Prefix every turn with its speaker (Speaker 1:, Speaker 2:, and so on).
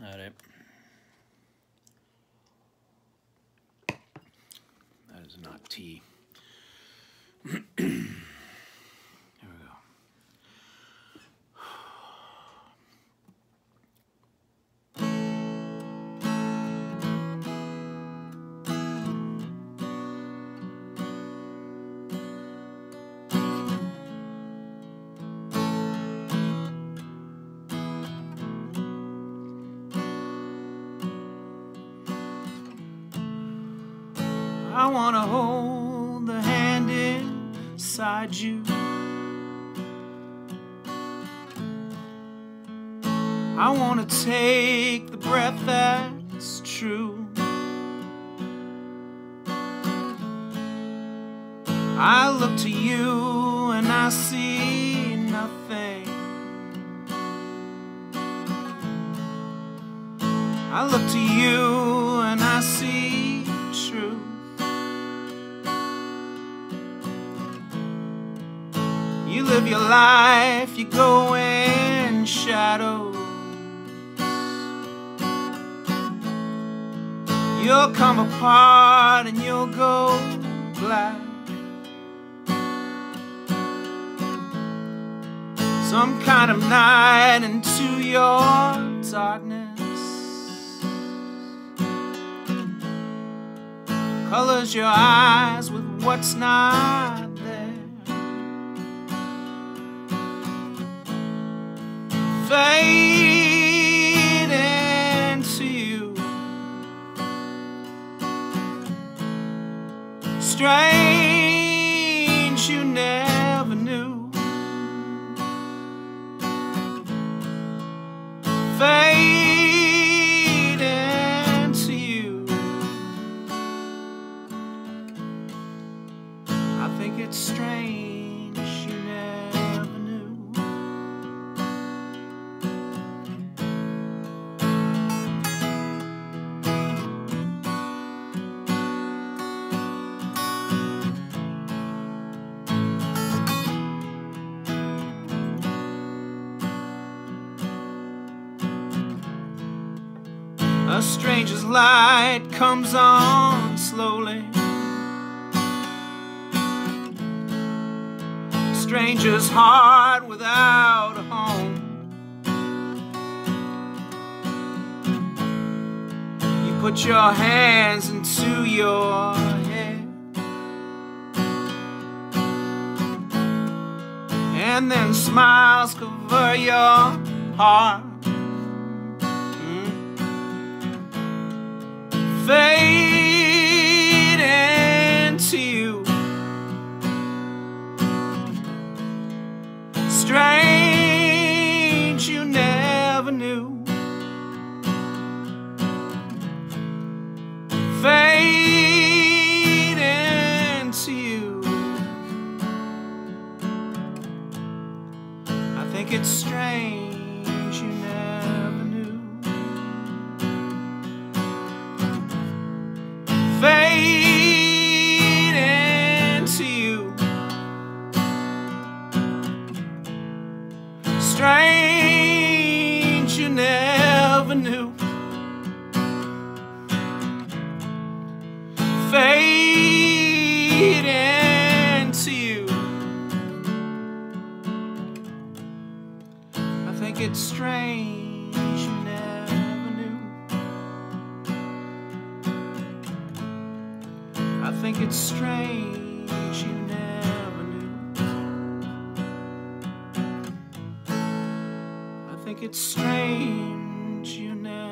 Speaker 1: Alright. That is not tea. I wanna hold the hand inside you. I wanna take the breath that's true. I look to you and I see nothing. I look to you and I see live your life, you go in shadows. You'll come apart and you'll go black. Some kind of night into your darkness. Colors your eyes with what's not Fade into you. Strange you never knew. Fade into you. I think it's strange A stranger's light comes on slowly. Stranger's heart without a home. You put your hands into your head. And then smiles cover your heart. Fade into you. Strange you never knew. Fade into you. I think it's strange knew. Fade into you. I think it's strange you never knew. I think it's strange you never knew. I think it's strange you never